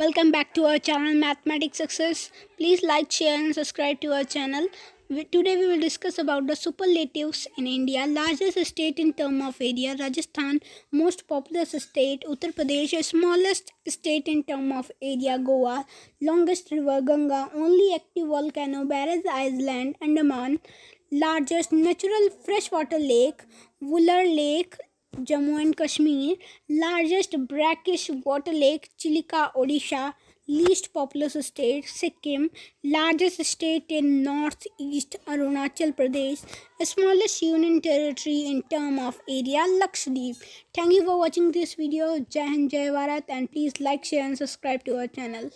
Welcome back to our channel Mathematics Success. Please like, share and subscribe to our channel. We- Today we will discuss about the superlatives in India. Largest state in term of area Rajasthan. Most populous state Uttar Pradesh. Smallest state in term of area Goa. Longest river Ganga. Only active volcano Barren Island Andaman. Largest natural freshwater lake Wular Lake Jammu and Kashmir largest brackish water lake Chilika, Odisha least populous state Sikkim largest state in north east Arunachal Pradesh smallest union territory in term of area Lakshadweep thank you for watching this video Jai Hind Jai Bharat and please like share and subscribe to our channel